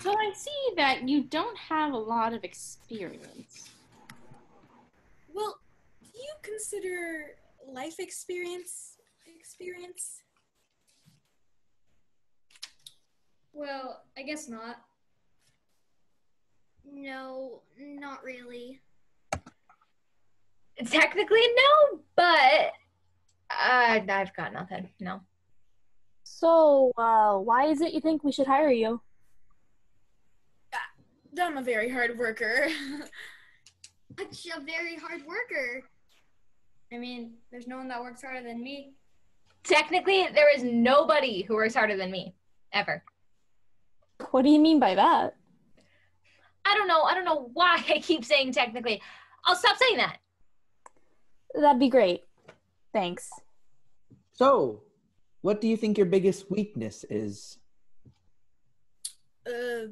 So I see that you don't have a lot of experience. Well, do you consider life experience experience? Well, I guess not. No, not really. Technically, no, but uh, I've got nothing. No. So, uh, why is it you think we should hire you? I'm a very hard worker. Such a very hard worker. I mean, there's no one that works harder than me. Technically, there is nobody who works harder than me, ever. What do you mean by that? I don't know. I don't know why I keep saying technically. I'll stop saying that. That'd be great. Thanks. So, what do you think your biggest weakness is? uh,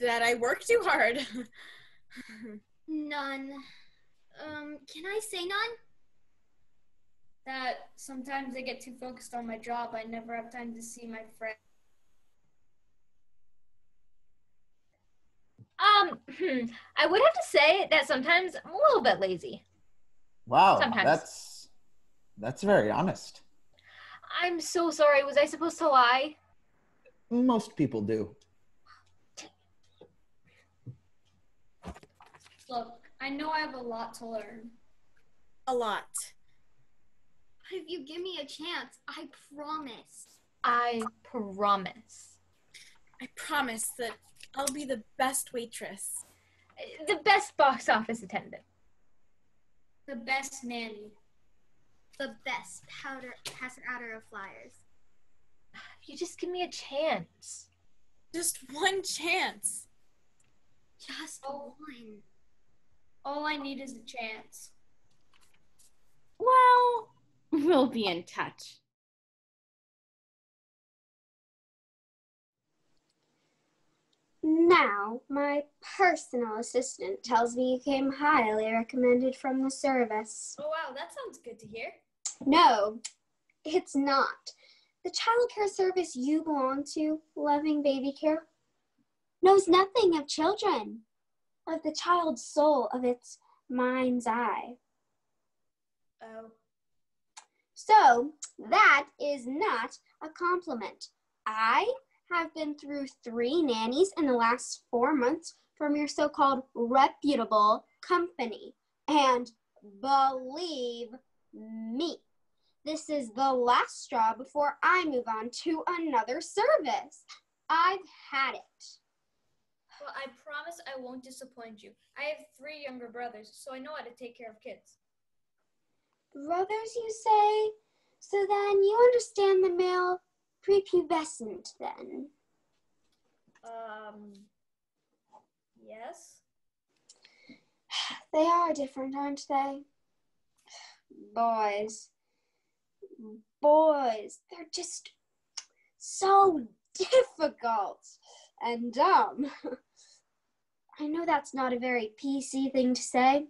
that I work too hard. None. Um, can I say none? That sometimes I get too focused on my job, I never have time to see my friends. Um, hmm, I would have to say that sometimes I'm a little bit lazy. Wow, Sometimes. that's that's very honest. I'm so sorry. Was I supposed to lie? Most people do. Look, I know I have a lot to learn. a lot. But if you give me a chance, I promise. I promise. I promise that I'll be the best waitress. The best box office attendant. The best nanny. The best powder passer outer of flyers. You just give me a chance. Just one chance. Just Oh. one. All I need is a chance. Well, we'll be in touch. Now, my personal assistant tells me you came highly recommended from the service. Oh wow, that sounds good to hear. No, it's not. The child care service you belong to, Loving Baby Care, knows nothing of children, of the child's soul, of its mind's eye. Oh. So, that is not a compliment. I have been through three nannies in the last four months from your so called reputable company. And believe me, this is the last straw before I move on to another service. I've had it. Well, I promise I won't disappoint you. I have three younger brothers, so I know how to take care of kids. Brothers, you say? So then you understand the male prepubescent then? Um. Yes. They are different, aren't they? Boys. Boys. They're just so difficult and dumb. I know that's not a very PC thing to say.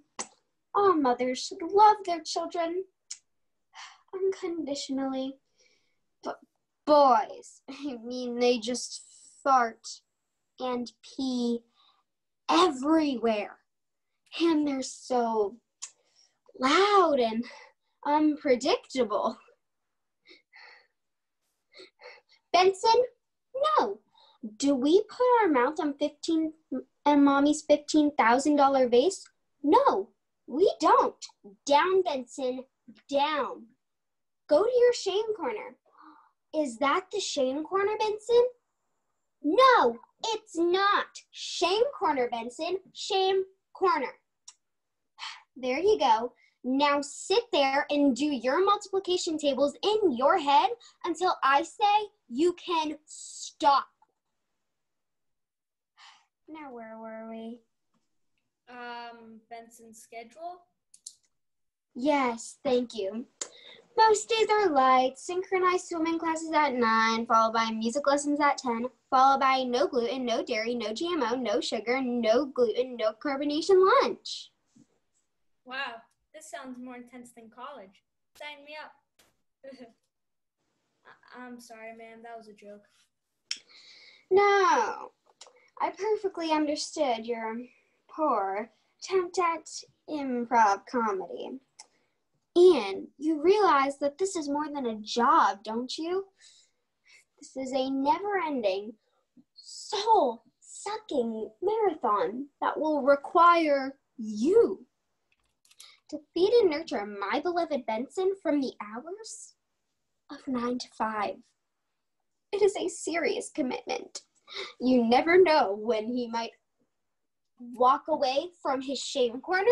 All mothers should love their children unconditionally. But boys, I mean, they just fart and pee everywhere. And they're so loud and unpredictable. Benson, no. Do we put our mouth on 15 and mommy's $15,000 vase? No, we don't. Down, Benson, down. Go to your shame corner. Is that the shame corner, Benson? No, it's not. Shame corner, Benson. Shame corner. There you go. Now sit there and do your multiplication tables in your head until I say you can stop. Now, where were we? Um, Benson's schedule. Yes, thank you. Most days are light, synchronized swimming classes at 9, followed by music lessons at 10, followed by no gluten, no dairy, no GMO, no sugar, no gluten, no carbonation lunch. Wow, this sounds more intense than college. Sign me up. I- I'm sorry, ma'am. That was a joke. No, I perfectly understood your poor attempt at improv comedy. And you realize that this is more than a job, don't you? This is a never ending, soul sucking marathon that will require you to feed and nurture my beloved Benson from the hours of nine to five. It is a serious commitment. You never know when he might walk away from his shame corner.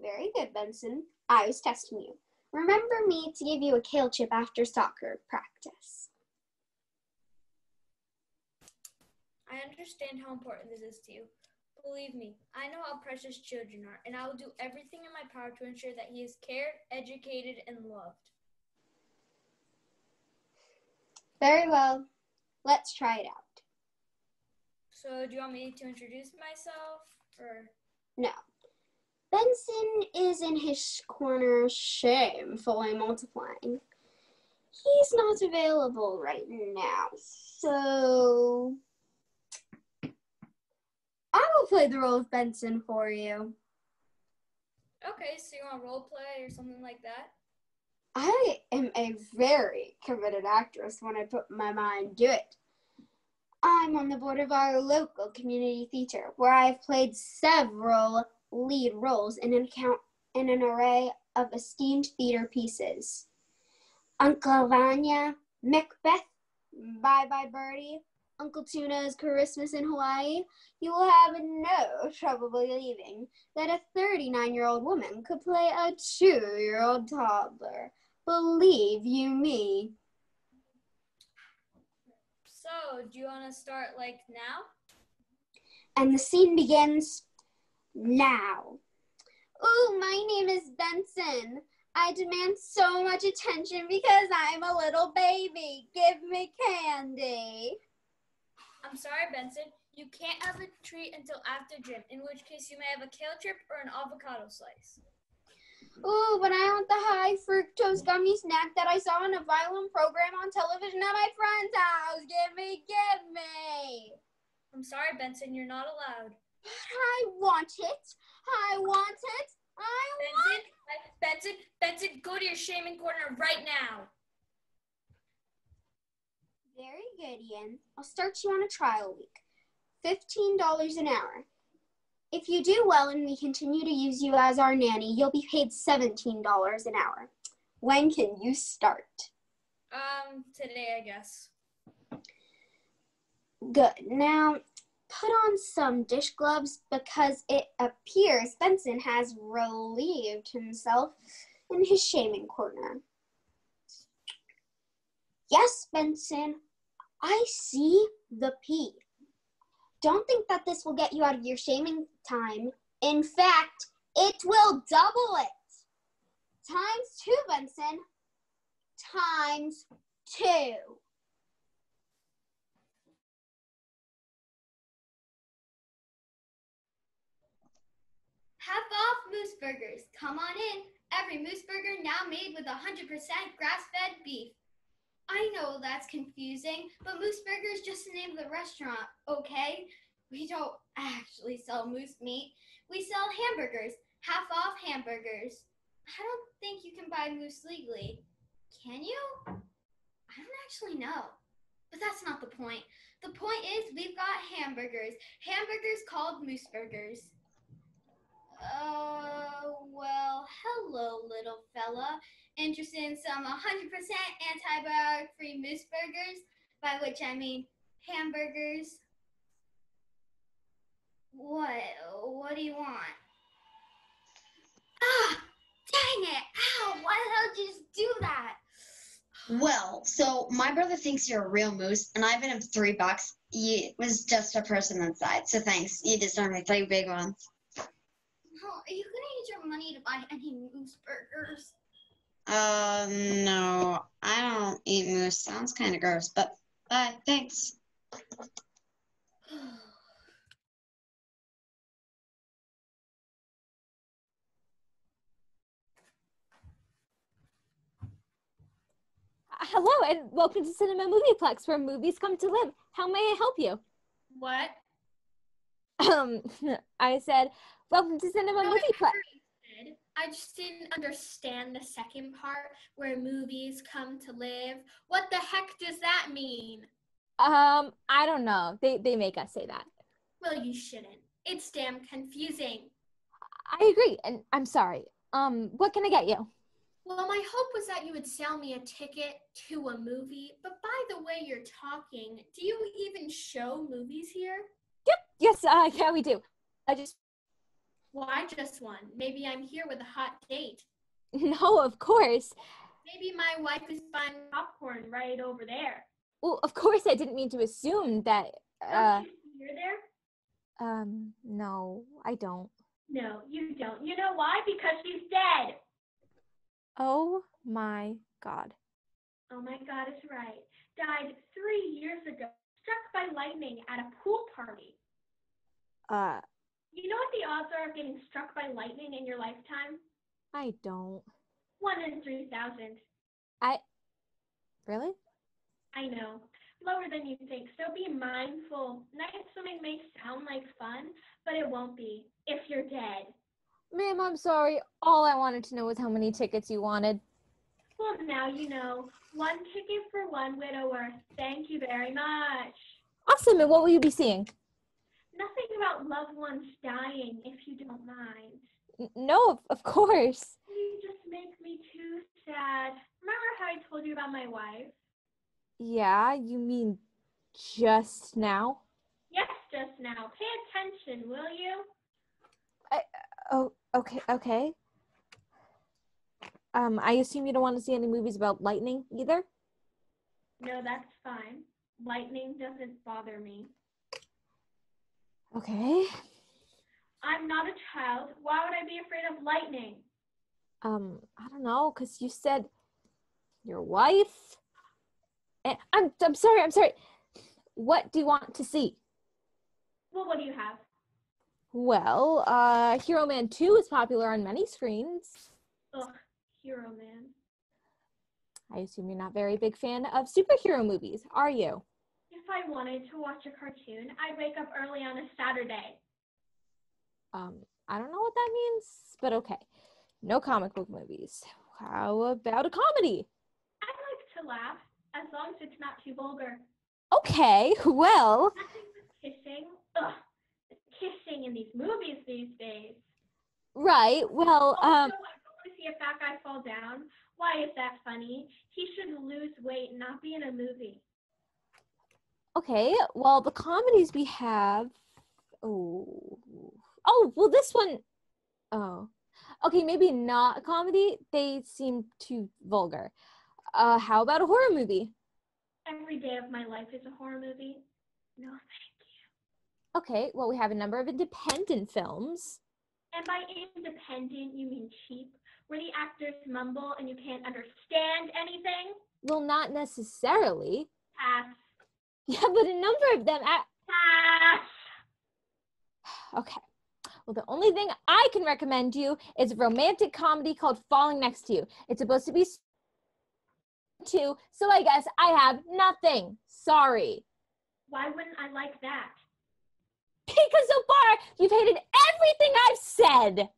Very good, Benson. I was testing you. Remember me to give you a kale chip after soccer practice. I understand how important this is to you. Believe me, I know how precious children are, and I will do everything in my power to ensure that he is cared, educated, and loved. Very well. Let's try it out. So, do you want me to introduce myself, or No. Benson is in his corner, shamefully multiplying. He's not available right now, so I will play the role of Benson for you. okay? So you want role play or something like that? I am a very committed actress when I put my mind to it. I'm on the board of our local community theater, where I've played several lead roles in an account in an array of esteemed theater pieces. Uncle Vanya, Macbeth, Bye Bye Birdie, Uncle Tuna's Christmas in Hawaii. You will have no trouble believing that a 39 year old woman could play a two year old toddler. Believe you me. So, do you want to start like now? And the scene begins now. Ooh, my name is Benson. I demand so much attention because I'm a little baby. Give me candy. I'm sorry, Benson. You can't have a treat until after gym, in which case you may have a kale chip or an avocado slice. Ooh, but I want the high fructose gummy snack that I saw in a violin program on television at my friend's house. Give me, give me. I'm sorry, Benson. You're not allowed. I want it. I want it. I want it Benson, Benson, Benson, go to your shaming corner right now. Very good, Ian. I'll start you on a trial week. $15 an hour. If you do well and we continue to use you as our nanny, you'll be paid $17 an hour. When can you start? Um, today, I guess. Good. Now, put on some dish gloves because it appears Benson has relieved himself in his shaming corner. Yes, Benson, I see the pee. Don't think that this will get you out of your shaming time. In fact, it will double it. Times two, Benson. Times two. Half off Moose Burgers. Come on in. Every Moose Burger now made with 100% grass fed beef. I know that's confusing, but Moose Burger is just the name of the restaurant, okay? We don't actually sell moose meat. We sell hamburgers, half off hamburgers. I don't think you can buy moose legally. Can you? I don't actually know. But that's not the point. The point is, we've got hamburgers. Hamburgers called Moose Burgers. Uh, well, hello, little fella. Interested in some 100% antibiotic free moose burgers, by which I mean hamburgers. What? What do you want? Ah! Dang it! Ow! Why the hell did you just do that? Well, so my brother thinks you're a real moose, and I've been him three bucks. He was just a person inside, so thanks. You deserve me three big ones. Oh, are you gonna use your money to buy any moose burgers? Uh, no, I don't eat moose. Sounds kind of gross, but bye. Thanks. hello, and welcome to Cinema Movieplex, where movies come to live. How may I help you? What? Um, I said, welcome to Cinema No, Movieplex. heard what you said. I just didn't understand the second part where movies come to live. What the heck does that mean? Um, I don't know. They they make us say that. Well, you shouldn't. It's damn confusing. I agree, and I'm sorry. Um, what can I get you? Well, my hope was that you would sell me a ticket to a movie, but by the way you're talking, do you even show movies here? Yep, yes, uh, yeah, we do. I just Why just one? Maybe I'm here with a hot date. no, of course. Maybe my wife is buying popcorn right over there. Well, of course, I didn't mean to assume that. Uh, you see her there? um, no, I don't. No, you don't. You know why? Because she's dead. Oh my god. Oh my God, is right. Died three years ago, struck by lightning at a pool party. Uh, You know what the odds are of getting struck by lightning in your lifetime? I don't. One in 3,000. I. Really? I know. Lower than you think, so be mindful. Night swimming may sound like fun, but it won't be if you're dead. Ma'am, I'm sorry. All I wanted to know was how many tickets you wanted. Well, now you know. One ticket for one widower. Thank you very much. Awesome. And what will you be seeing? Nothing about loved ones dying, if you don't mind. N- no, of, of course. You just make me too sad. Remember how I told you about my wife? Yeah, you mean just now? Yes, just now. Pay attention, will you? I, oh, okay, okay. Um, I assume you don't want to see any movies about lightning either? No, that's fine. Lightning doesn't bother me. Okay. I'm not a child. Why would I be afraid of lightning? Um, I don't know, because you said your wife. And I'm I'm sorry, I'm sorry. What do you want to see? Well, what do you have? Well, uh Hero Man 2 is popular on many screens. Ugh, Hero Man. I assume you're not very big fan of superhero movies, are you? If I wanted to watch a cartoon, I'd wake up early on a Saturday. Um, I don't know what that means, but okay. No comic book movies. How about a comedy? I like to laugh, as long as it's not too vulgar. Okay, well, Nothing with kissing. Ugh, kissing in these movies these days. right. Well, Also, um I want to see a fat guy fall down. Why is that funny? He should lose weight and not be in a movie. okay. Well, the comedies we have Oh. Oh, well this one Oh. Okay, maybe not a comedy. They seem too vulgar. Uh how about a horror movie? Every day of my life is a horror movie. No, Okay, well we have a number of independent films. And by independent, you mean cheap, where the actors mumble and you can't understand anything? Well, not necessarily. Pass. Yeah, but a number of them a- Pass. Okay. Well, the only thing I can recommend you is a romantic comedy called Falling Next to You. It's supposed to be two, so I guess I have nothing. Sorry. Why wouldn't I like that? Because so far you've hated everything I've said.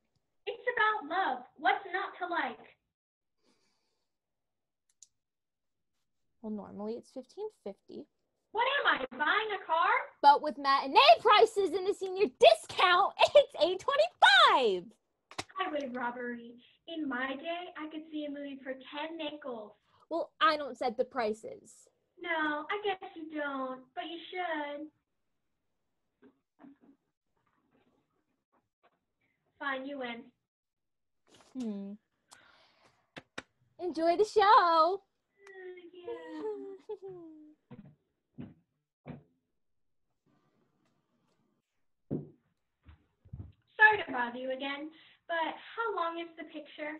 It's about love. What's not to like? Well, normally it's fifteen fifty, What am I, buying a car? but with matinee prices and the senior discount, it's eight twenty five. Highway robbery. In my day, I could see a movie for 10 nickels. Well, I don't set the prices. No, I guess you don't, but you should. Fine, you win. Hmm. Enjoy the show. Uh, yeah. Sorry to bother you again, but how long is the picture?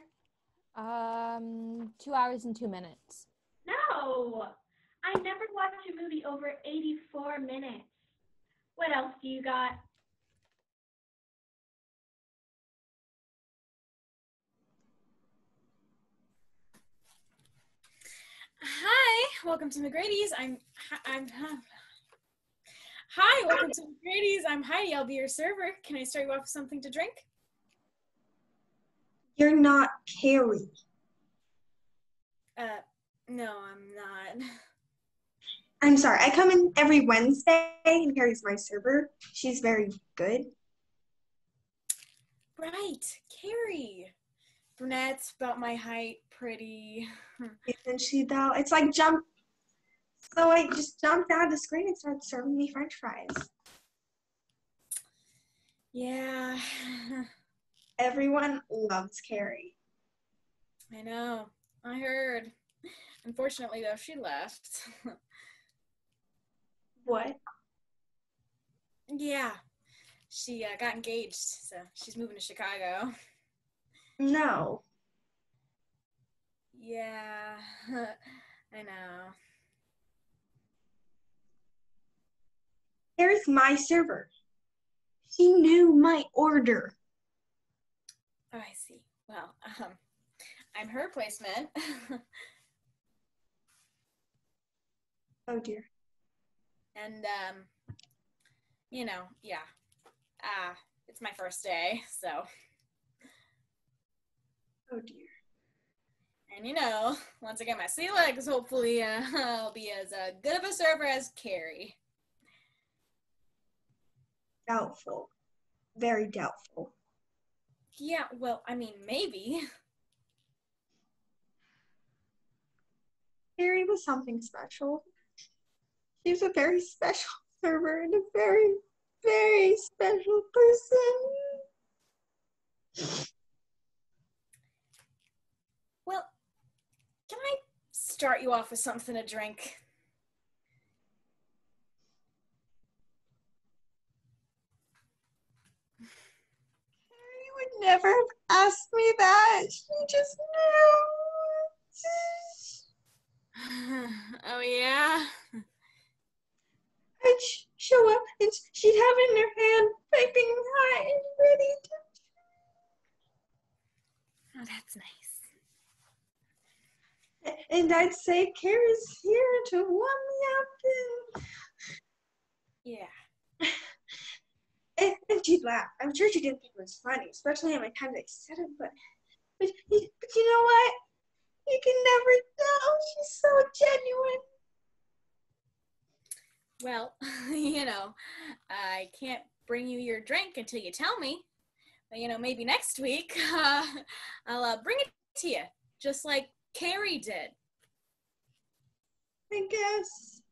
um, two hours and two minutes. No! I never watched a movie over 84 minutes. What else do you got? Hi. welcome to McGrady's. I'm I'm Hi, welcome to McGrady's. I'm Heidi. I'll be your server. Can I start you off with something to drink? You're not Carrie. Uh, no, I'm not. I'm sorry. I come in every Wednesday, and Carrie's my server. She's very good. Right, Carrie. Brunette, about my height, pretty. Isn't she though? It's like jump. So I just jumped out of the screen and started serving me French fries. Yeah, Everyone loves Carrie. I know. I heard. Unfortunately, though, she left. What? yeah, she uh, got engaged, so she's moving to Chicago. No. Yeah, I know. There's my server. She knew my order. Oh, I see. Well, um, I'm her placement. Oh dear. and um, you know, yeah. Uh, it's my first day, so Oh dear. And you know, once I get my sea legs, hopefully uh, I'll be as uh, good of a server as Carrie. Doubtful. Very doubtful. Yeah, well, I mean, maybe. Carrie was something special. She was a very special server and a very, very special person. Well, can I start you off with something to drink? Carrie would never have asked me that. She just knew. oh yeah. I'd sh- show up and she'd have it in her hand, piping hot and ready to. Oh, that's nice. And I'd say, Carrie's here to warm me up. And, Yeah. and, and she'd laugh. I'm sure she didn't think it was funny, especially at my time I said it. But, but, you- but you know what? You can never tell. She's so genuine. Well, you know, I can't bring you your drink until you tell me. But you know, maybe next week uh, I'll uh, bring it to you, just like Carrie did. I guess.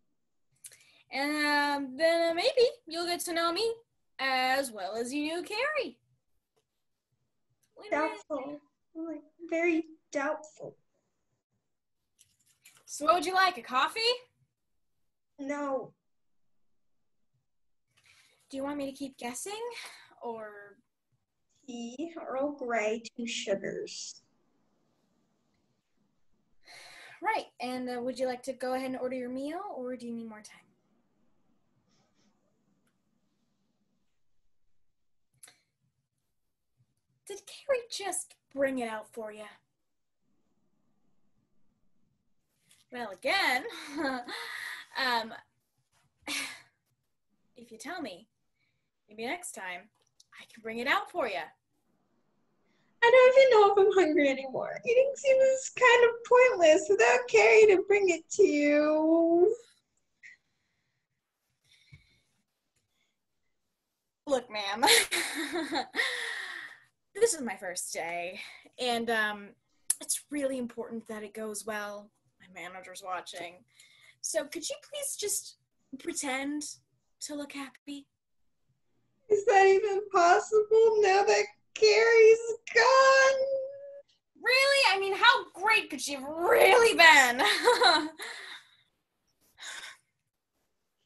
And um, then uh, maybe you'll get to know me as well as you knew Carrie. Doubtful. Like, very doubtful. So, what would you like? A coffee? No. Do you want me to keep guessing, or Tea, Earl Grey, two sugars. Right? And uh, would you like to go ahead and order your meal, or do you need more time? Did Carrie just bring it out for you? Well, again, um, if you tell me, maybe next time I can bring it out for you. I don't even know if I'm hungry anymore. Eating seems kind of pointless without Carrie to bring it to you. Look, ma'am, this is my first day, and um, it's really important that it goes well. My manager's watching. So, could you please just pretend to look happy? Is that even possible now that Carrie's gone? Really? I mean, how great could she have really been?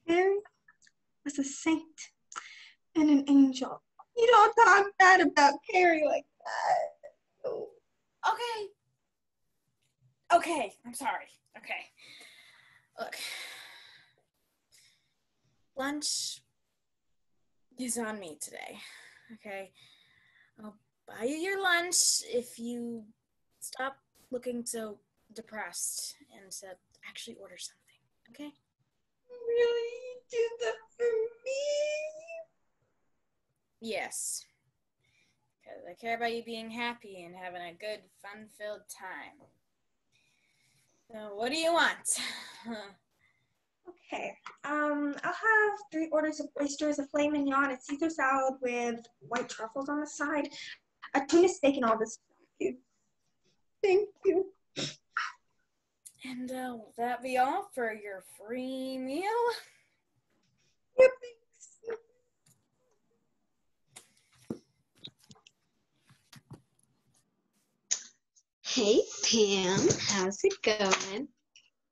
Carrie was a saint and an angel. You don't talk bad about Carrie like that. Oh. okay. Okay, I'm sorry. Okay. Look. Lunch is on me today. Okay. Buy you your lunch if you stop looking so depressed and actually order something, okay? Really? You did that for me? Yes. Because I care about you being happy and having a good, fun filled time. So, what do you want? Okay. Um, I'll have three orders of oysters, a filet mignon, a Caesar salad with white truffles on the side, a tuna steak, and all this. Thank you. Thank you. and uh, will that be all for your free meal? Yep. Hey Pam, how's it going?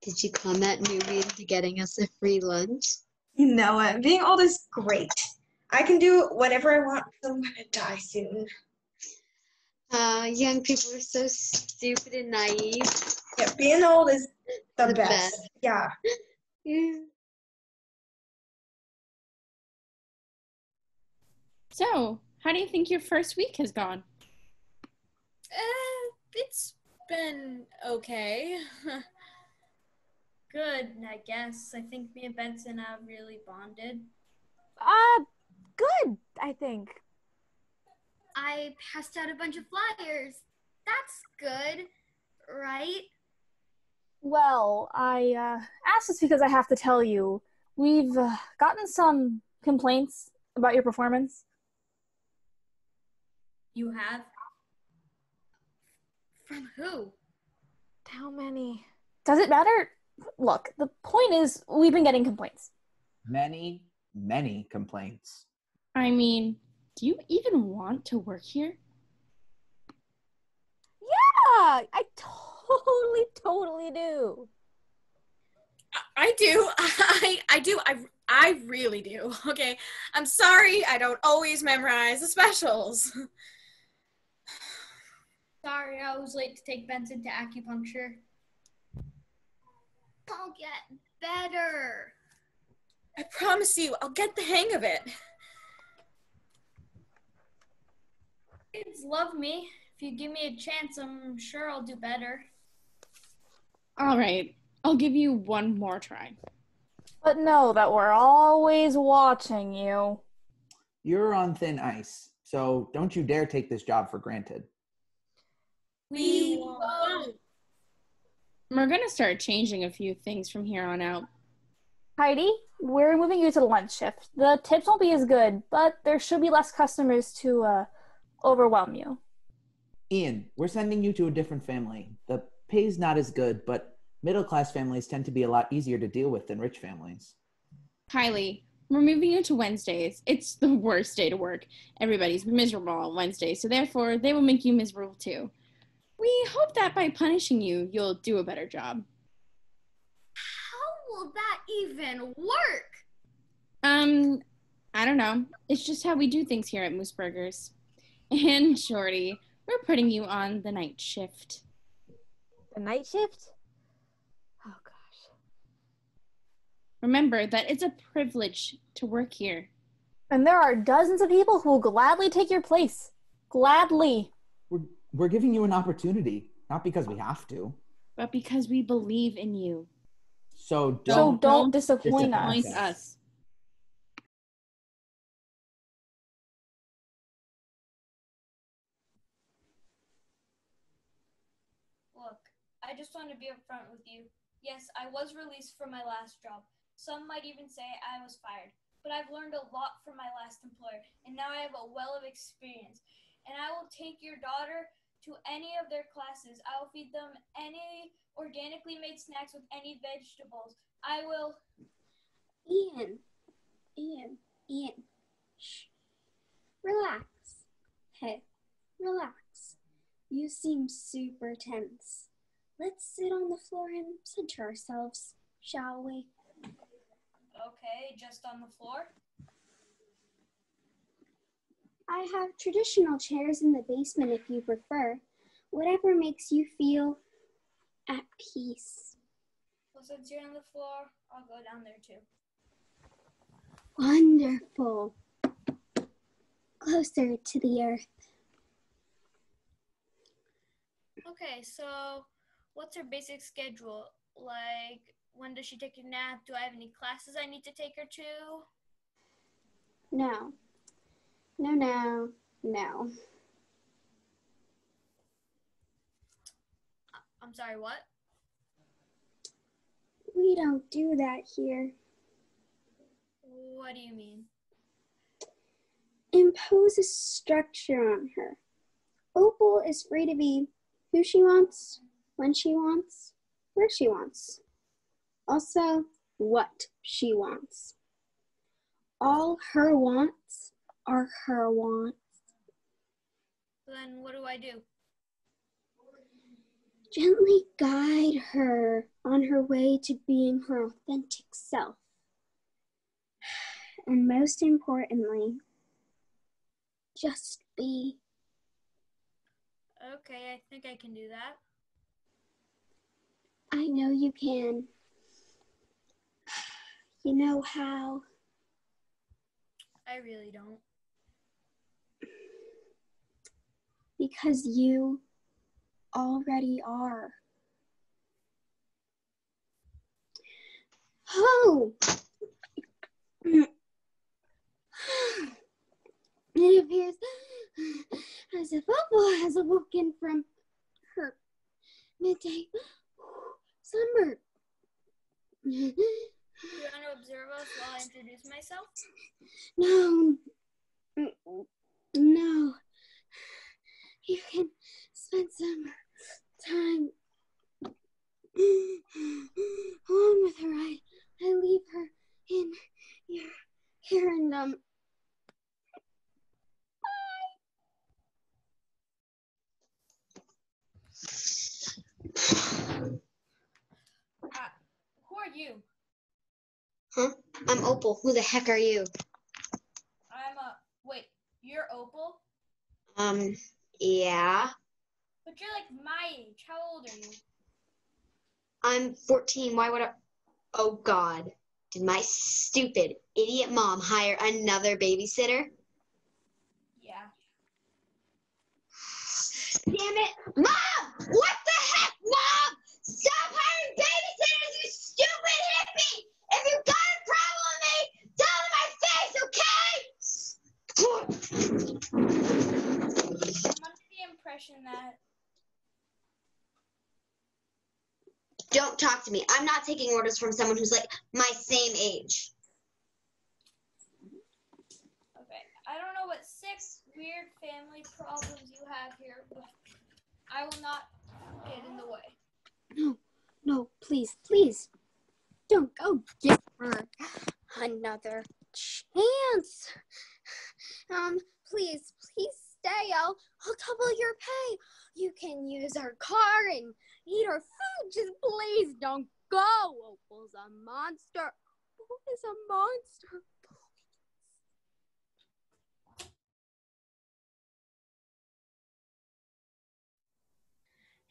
Did you con that newbie into getting us a free lunch? You know it. Being old is great. I can do whatever I want because I'm gonna die soon. Uh, young people are so stupid and naive. Yeah, being old is the, The best. best. Yeah. Yeah. So, how do you think your first week has gone? Uh, it's been okay. Good, I guess. I think me and Benson have really bonded. Uh, good, I think. I passed out a bunch of flyers. That's good, right? Well, I uh, asked this because I have to tell you, we've uh, gotten some complaints about your performance. You have? From who? How many? Does it matter? Look, the point is, we've been getting complaints. Many, many complaints. I mean, do you even want to work here? Yeah, I totally, totally do. I- I do. I I do. I I really do. Okay. I'm sorry. I don't always memorize the specials. Sorry, I was late to take Benson to acupuncture. I'll get better. I promise you, I'll get the hang of it. Kids love me. If you give me a chance, I'm sure I'll do better. All right, I'll give you one more try. But know that we're always watching you. You're on thin ice, so don't you dare take this job for granted. We won't. We're gonna start changing a few things from here on out. Heidi, we're moving you to the lunch shift. The tips won't be as good, but there should be less customers to uh, overwhelm you. Ian, we're sending you to a different family. The pay's not as good, but middle class families tend to be a lot easier to deal with than rich families. Kylie, we're moving you to Wednesdays. It's the worst day to work. Everybody's miserable on Wednesday, so therefore they will make you miserable too. We hope that by punishing you, you'll do a better job. How will that even work? Um, I don't know. It's just how we do things here at Moose Burgers. And Shorty, we're putting you on the night shift. The night shift? Oh gosh. Remember that it's a privilege to work here. And there are dozens of people who will gladly take your place. Gladly. We're, we're giving you an opportunity, not because we have to. but because we believe in you. So so don't. don't disappoint, disappoint us. Us. Look, I just want to be upfront with you. Yes, I was released from my last job. Some might even say I was fired. But I've learned a lot from my last employer, and now I have a well of experience. And I will take your daughter to any of their classes. I will feed them any organically made snacks with any vegetables. I will. Ian, Ian, Ian, shh. Relax. Hey, relax. You seem super tense. Let's sit on the floor and center ourselves, shall we? Okay, just on the floor. I have traditional chairs in the basement if you prefer. Whatever makes you feel at peace. Well, since you're on the floor, I'll go down there too. Wonderful. Closer to the earth. Okay, so what's her basic schedule? Like, when does she take a nap? Do I have any classes I need to take her to? No. No, no, no. Uh, I'm sorry, what? We don't do that here. What do you mean? Impose a structure on her. Opal is free to be who she wants, when she wants, where she wants. Also, what she wants. All her wants are her wants. Then what do I do? Gently guide her on her way to being her authentic self. And most importantly, just be. Okay, I think I can do that. I know you can. You know how. I really don't. Because you already are. Oh! It appears as if Opal has awoken from her midday slumber. Do you want to observe us while I introduce myself? No, no. You can spend some time alone with her. I, I leave her in your care and um. Who are you? Huh? I'm Opal. Who the heck are you? I'm a. Wait, you're Opal? Um, yeah. But you're like my age. How old are you? I'm 14. Why would I? Oh, God. Did my stupid idiot mom hire another babysitter? Yeah. Damn it. Mom! What the heck, Mom? Stop hiring babysitters, you stupid hippie! If you got a problem with me, tell it to my face, okay? I'm under the impression that. Don't talk to me. I'm not taking orders from someone who's like my same age. Okay, I don't know what six weird family problems you have here, but I will not get in the way. No, no, please, please. Don't go give her another chance. Um, please, please stay. I'll, I'll double your pay. You can use our car and eat our food. Just please don't go. Opal's a monster. Opal is a monster.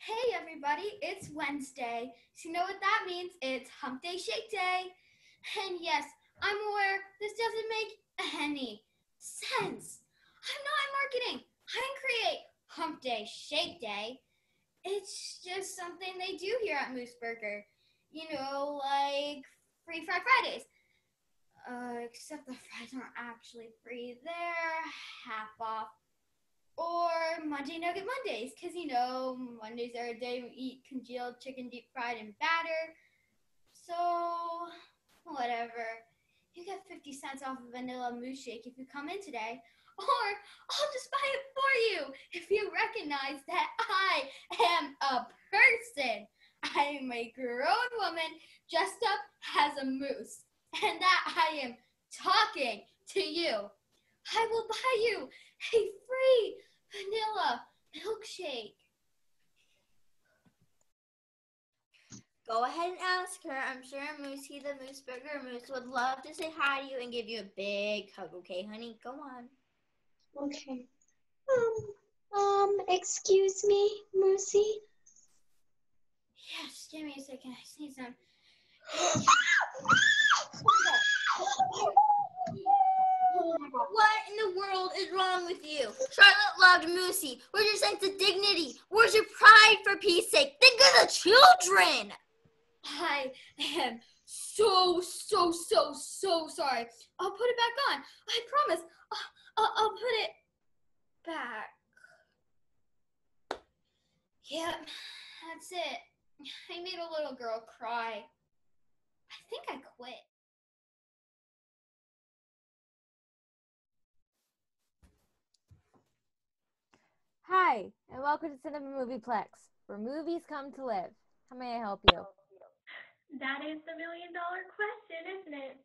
Hey everybody, it's Wednesday. So you know what that means? It's Hump Day Shake Day. And yes, I'm aware this doesn't make any sense. I'm not in marketing. I didn't create Hump Day Shake Day. It's just something they do here at Moose Burger. You know, like free Fried Fridays. Uh, except the fries aren't actually free. They're half off or Monday Nugget Mondays, because you know Mondays are a day we eat congealed chicken deep fried in batter. So, whatever. You get 50 cents off a vanilla moose shake if you come in today, or I'll just buy it for you if you recognize that I am a person. I am a grown woman dressed up as a moose, and that I am talking to you. I will buy you a free vanilla milkshake. Go ahead and ask her. I'm sure Moosey the Moose Burger Moose would love to say hi to you and give you a big hug, okay, honey? Go on. Okay. Um, um, excuse me, Moosey. Yes, give me a second. I sneeze some. What in the world is wrong with you? Charlotte loved Moosey. Where's your sense of dignity? Where's your pride for peace sake? Think of the children! I am so, so, so, so sorry. I'll put it back on. I promise. I'll, I'll, I'll put it back. Yep, that's it. I made a little girl cry. I think I quit. Hi, and welcome to Cinema Movieplex, where movies come to live. How may I help you? That is the million dollar question, isn't it?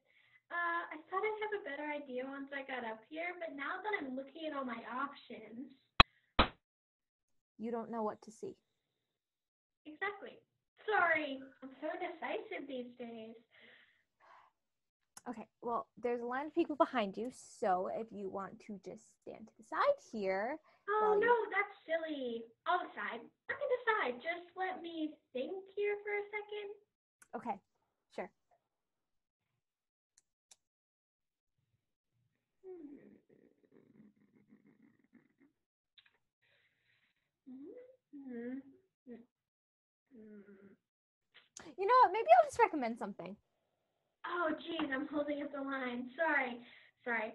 Uh, I thought I'd have a better idea once I got up here, but now that I'm looking at all my options, You don't know what to see. exactly. Sorry, I'm so decisive these days. Okay, well, there's a line of people behind you, so if you want to just stand to the side here. Oh while no, that's silly. I'll decide. I can decide. Just let me think here for a second. Okay, sure. Hmm. You know what? Maybe I'll just recommend something. Oh, geez, I'm holding up the line. Sorry. Sorry.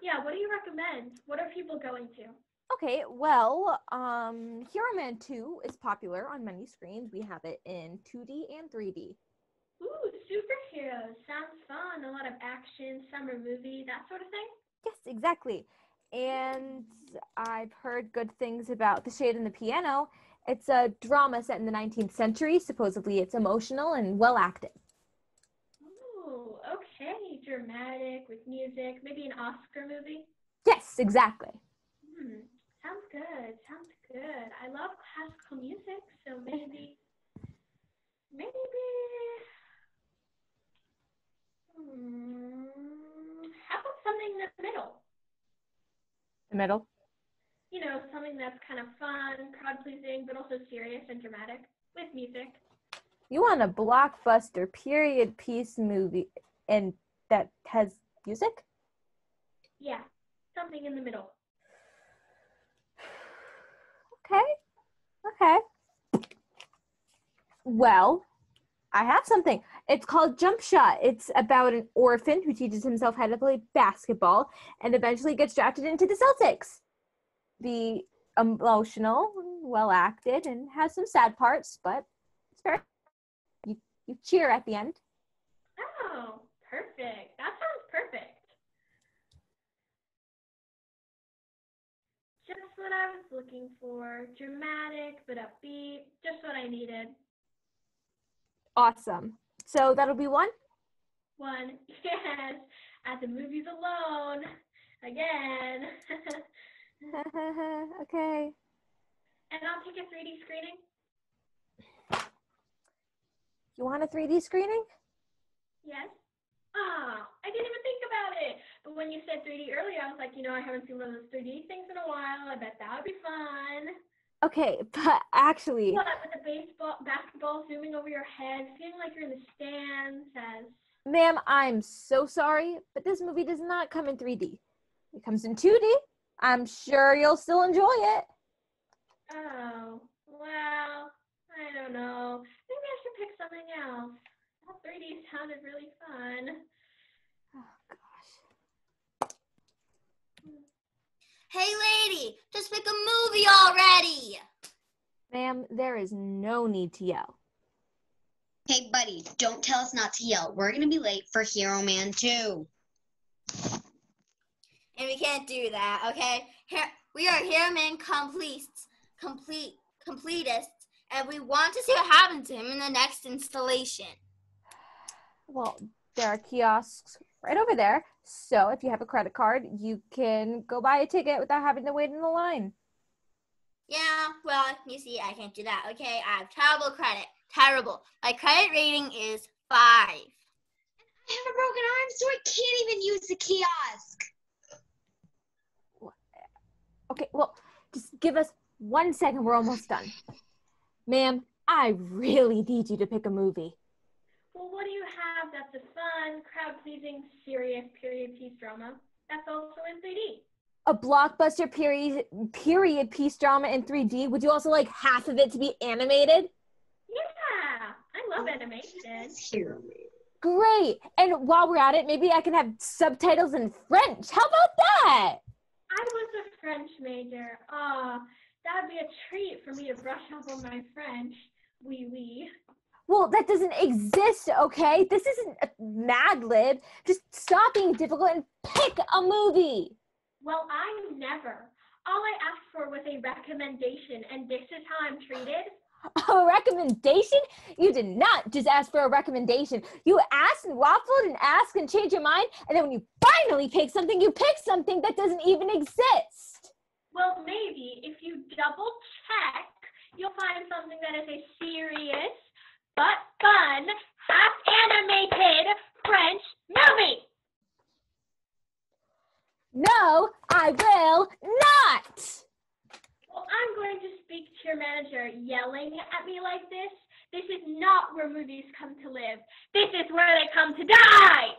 Yeah, what do you recommend? What are people going to? Okay, well, um, Hero Man 2 is popular on many screens. We have it in 2D and 3D. Ooh, superheroes. Sounds fun. A lot of action, summer movie, that sort of thing. Yes, exactly. And I've heard good things about The Shade and the Piano. It's a drama set in the 19th century. Supposedly, it's emotional and well acted. Ooh, okay. Dramatic with music. Maybe an Oscar movie. Yes, exactly. Hmm. Sounds good. Sounds good. I love classical music, so maybe, maybe. Hmm. How about something in the middle? The middle. You know, something that's kind of fun, crowd pleasing, but also serious and dramatic with music. You want a blockbuster period piece movie and that has music? Yeah, something in the middle. Okay. Okay. Well, I have something. It's called Jump Shot. It's about an orphan who teaches himself how to play basketball and eventually gets drafted into the Celtics. The emotional, well acted, and has some sad parts, but it's very you you cheer at the end. Oh, perfect. That sounds perfect. Just what I was looking for. Dramatic but upbeat. Just what I needed. Awesome. So that'll be one. One. Yes. At the movies alone. Again. okay. and I'll take a 3D screening. You want a 3D screening? Yes. Ah, I didn't even think about it. But when you said 3D earlier, I was like, you know, I haven't seen one of those 3D things in a while. I bet that would be fun. Okay, but actually, What with the baseball, basketball zooming over your head, feeling like you're in the stands as ma'am, I'm so sorry, but this movie does not come in 3D. It comes in 2D. I'm sure you'll still enjoy it. oh, well, I don't know. Maybe I should pick something else. That 3D sounded really fun. Oh gosh. Hey, lady, just pick a movie already. Ma'am, there is no need to yell. Hey, buddy, don't tell us not to yell. We're going to be late for Hero Man 2. And we can't do that, okay? Here, we are Hero-Man completes, complete, completists, and we want to see what happens to him in the next installation. Well, there are kiosks right over there. So if you have a credit card, you can go buy a ticket without having to wait in the line. Yeah, well, you see, I can't do that, okay? I have terrible credit. Terrible. My credit rating is five. I have a broken arm, so I can't even use the kiosk. Okay, well, just give us one second. We're almost done. Ma'am, I really need you to pick a movie. Well, what do you have that's a fun, crowd pleasing, serious period piece drama that's also in 3D? A blockbuster period period piece drama in 3D. Would you also like half of it to be animated? Yeah, I love animation. Great. And while we're at it, maybe I can have subtitles in French. How about that? I was a French major. Ah, that'd be a treat for me to brush up on my French. Oui, oui. Well, that doesn't exist, okay? This isn't a Mad Lib. Just stop being difficult and pick a movie. Well, I never. All I asked for was a recommendation, and this is how I'm treated. A recommendation? You did not just ask for a recommendation. You asked and waffled and asked and changed your mind, and then when you finally pick something, you pick something that doesn't even exist. Well, maybe if you double check, you'll find something that is a serious but fun, half animated French movie. No, I will not. Well, I'm going to speak to your manager yelling at me like this. This is not where movies come to live. This is where they come to die.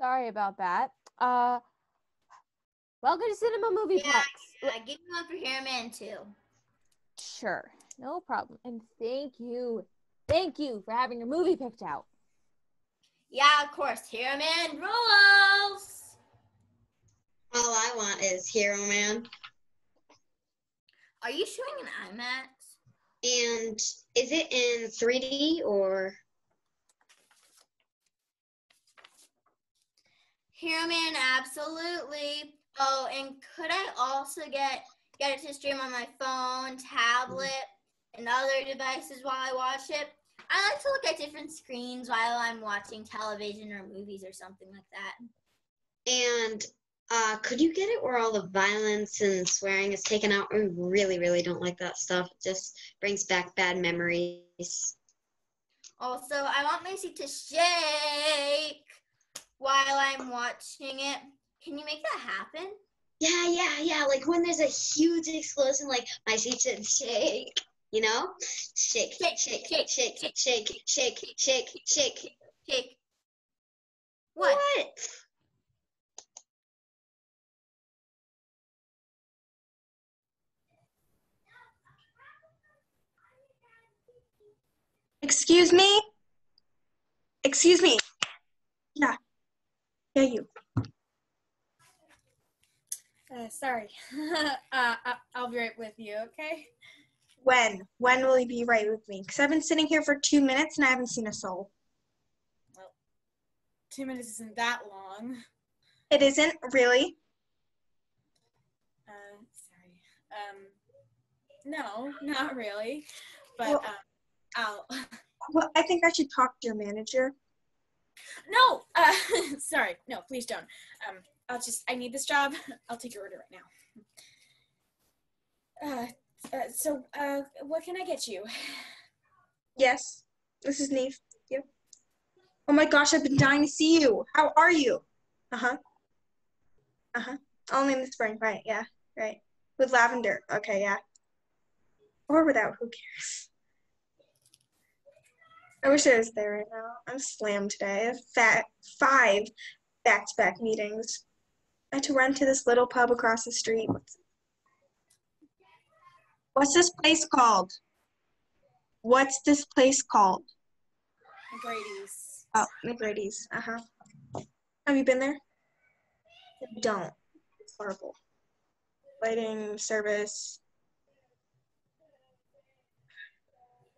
Sorry about that. Uh, welcome to Cinema Movie Yeah, Plex. yeah, give me one for Hero Man too. Sure, no problem. And thank you, thank you for having your movie picked out. Yeah, of course. Hero Man rules. All I want is Hero Man. Are you showing an IMAX? And is it in 3D or? Hero Man, absolutely. Oh, and could I also get get it to stream on my phone, tablet, and other devices while I watch it? I like to look at different screens while I'm watching television or movies or something like that. And uh, could you get it where all the violence and swearing is taken out? I really, really don't like that stuff. It just brings back bad memories. Also, I want Macy to shake while I'm watching it. Can you make that happen? Yeah, yeah, yeah. Like when there's a huge explosion, like my seat should shake. You know, shake, shake, shake, shake, shake, shake, shake, shake, shake. Shake. What? What? Excuse me? Excuse me. Yeah. Yeah, you. Uh, sorry. uh, I'll be right with you, okay? When? When will you be right with me? Because I've been sitting here for two minutes and I haven't seen a soul. Well, Two minutes isn't that long. It isn't really. Uh, sorry. Um, no, not really. But Well- um, I'll. Well, I think I should talk to your manager. No, uh, sorry. No, please don't. Um, I'll just. I need this job. I'll take your order right now. Uh, uh, so, uh, what can I get you? Yes, this is Neve. Yep. Oh my gosh, I've been dying to see you. How are you? Uh huh. Uh huh. Only in the spring, right? Yeah, right. With lavender. Okay, yeah. Or without, who cares? I wish I was there right now. I'm slammed today. I have fat five back-to-back meetings. I had to run to this little pub across the street. What's, this place called? What's this place called? McGrady's. Oh, McGrady's. Uh huh. Have you been there? Don't. It's horrible. Lighting, service.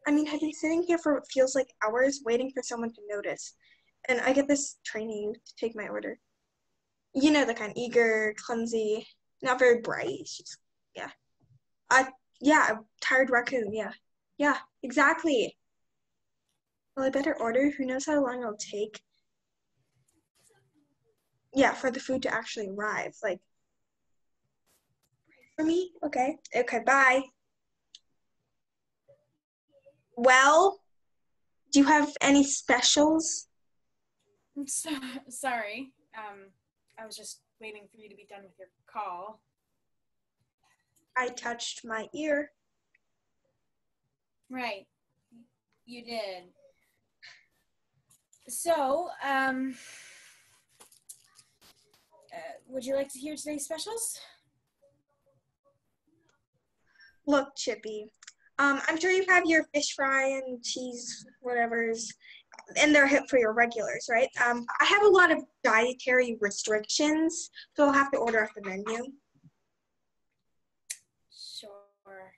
I mean, I've been sitting here for what feels like hours waiting for someone to notice. And I get this training to take my order. You know, the kind eager, clumsy, not very bright. She's, yeah. I, yeah, tired raccoon. Yeah. Yeah, exactly. Well, I better order. Who knows how long it'll take? Yeah, for the food to actually arrive. Like, for me? Okay. Okay, bye. Well, do you have any specials? I'm so, sorry. Um, I was just waiting for you to be done with your call. I touched my ear. Right. You did. So, um, uh, would you like to hear today's specials? Look, Chippy. Um, I'm sure you have your fish fry and cheese, whatever's, and they're for your regulars, right? Um, I have a lot of dietary restrictions, so I'll have to order off the menu. Sure.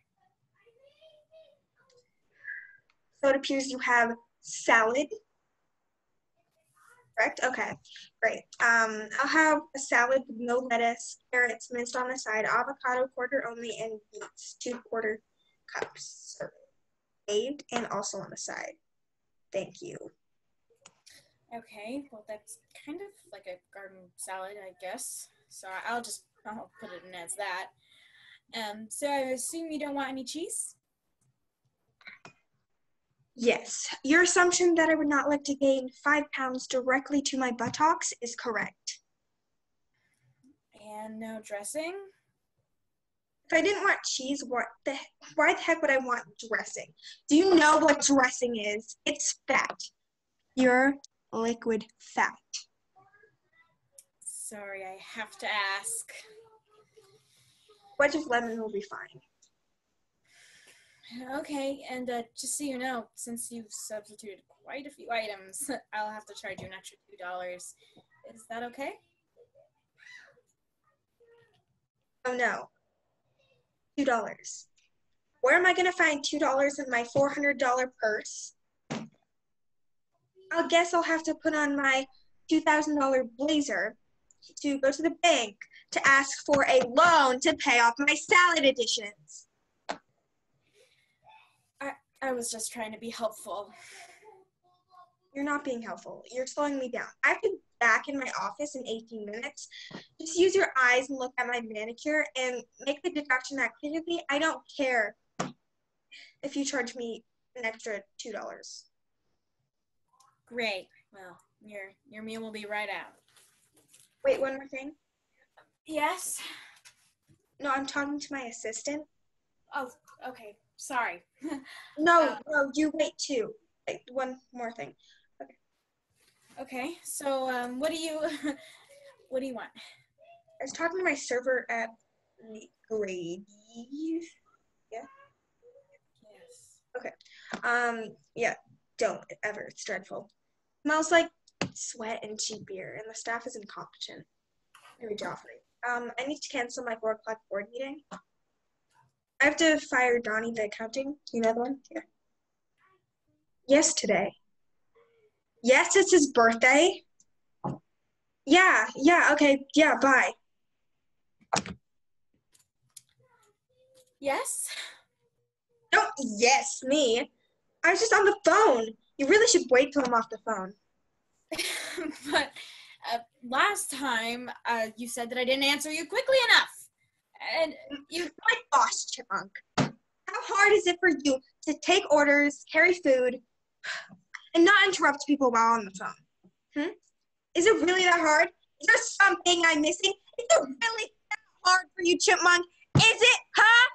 So it appears you have salad. Correct? Okay, great. Um, I'll have a salad with no lettuce, carrots minced on the side, avocado quarter only, and beets, two quarter cups served, and also on the side. Thank you. Okay, well that's kind of like a garden salad, I guess. So I'll just I'll put it in as that. Um, so I assume you don't want any cheese? Yes, your assumption that I would not like to gain five pounds directly to my buttocks is correct. And no dressing? If I didn't want cheese, what the why the heck would I want dressing? Do you know what dressing is? It's fat. Pure liquid fat. Sorry, I have to ask. Wedge of lemon will be fine. Okay, and uh, just so you know, since you've substituted quite a few items, I'll have to charge you an extra two dollars. Is that okay? Oh no. Two dollars. Where am I gonna find two dollars in my four hundred dollar purse? I guess I'll have to put on my two thousand dollar blazer to go to the bank to ask for a loan to pay off my salad additions. I I was just trying to be helpful. You're not being helpful. You're slowing me down. I could be back in my office in 18 minutes. Just use your eyes and look at my manicure and make the deduction that clearly I don't care if you charge me an extra two dollars. Great. Well, your your meal will be right out. Wait, one more thing. Yes. No, I'm talking to my assistant. Oh, okay. Sorry. No, no, you wait too. Wait, one more thing. Okay. Okay. So, um, what do you what do you want? I was talking to my server at Grady's. Yeah. Yes. Okay. Um. Yeah. Don't ever. It's dreadful. Smells like sweat and cheap beer, and the staff is incompetent. Maybe Joffrey. Um. I need to cancel my four o'clock board meeting. I have to fire Donnie the accounting. You know the one? Yeah. Yes, today. Yes, it's his birthday. Yeah. Yeah. Okay. Yeah. Bye. Yes. Don't yes me. I was just on the phone. You really should wait till I'm off the phone. but uh, last time uh, you said that I didn't answer you quickly enough, and you my boss, Chipmunk. How hard is it for you to take orders, carry food, and not interrupt people while on the phone? Hmm? Is it really that hard? Is there something I'm missing? Is it really that hard for you, Chipmunk? Is it, huh?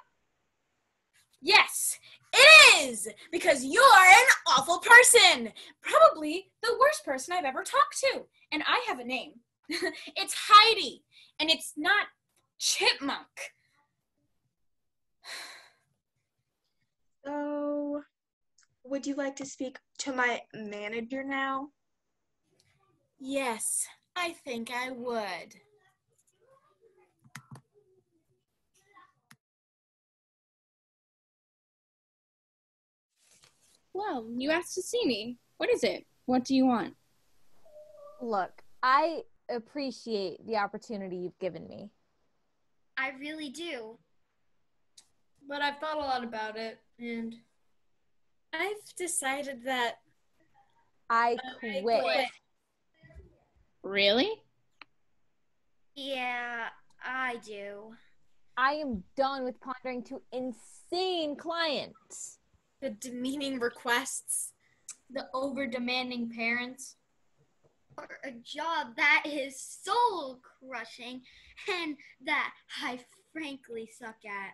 Yes, it is because you are an awful person. Probably the worst person I've ever talked to. And I have a name. it's Heidi, and it's not Chipmunk. So, would you like to speak to my manager now? Yes, I think I would. Well, you asked to see me. What is it? What do you want? Look, I appreciate the opportunity you've given me. I really do. But I've thought a lot about it, and I've decided that I I quit. quit. Really? Yeah, I do. I am done with pondering to insane clients. The demeaning requests. the over demanding parents. Or a job that is soul crushing and that I frankly suck at.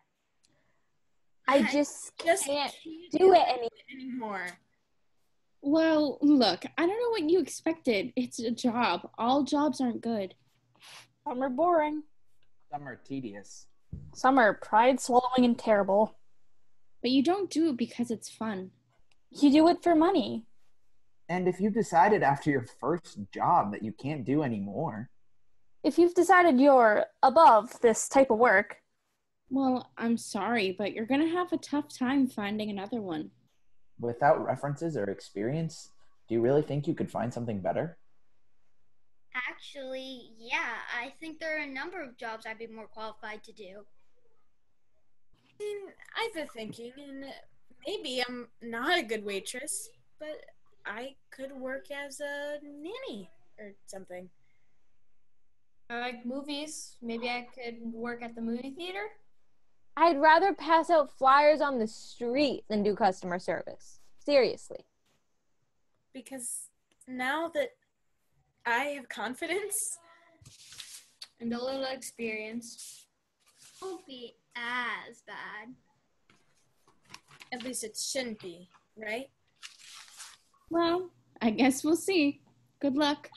I I just just can't can't do it any anymore. Well, look, I don't know what you expected. It's a job. All jobs aren't good. Some are boring. Some are tedious. Some are pride swallowing and terrible. But you don't do it because it's fun. You do it for money. And if you've decided after your first job that you can't do anymore, If you've decided you're above this type of work, Well, I'm sorry, but you're gonna have a tough time finding another one. without references or experience, do you really think you could find something better? Actually, yeah, I think there are a number of jobs I'd be more qualified to do. Mean, I've been thinking, and maybe I'm not a good waitress, but I could work as a nanny or something. I like movies. Maybe I could work at the movie theater. I'd rather pass out flyers on the street than do customer service. Seriously. Because now that I have confidence, And a little experience. Won't be as bad. at least it shouldn't be, right? Well, I guess we'll see. Good luck.